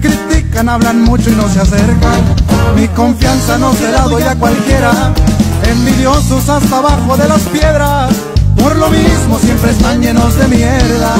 Critican, hablan mucho y no se acercan. Mi confianza no se la doy a cualquiera. Envidiosos hasta abajo de las piedras. Por lo mismo siempre están llenos de mierda.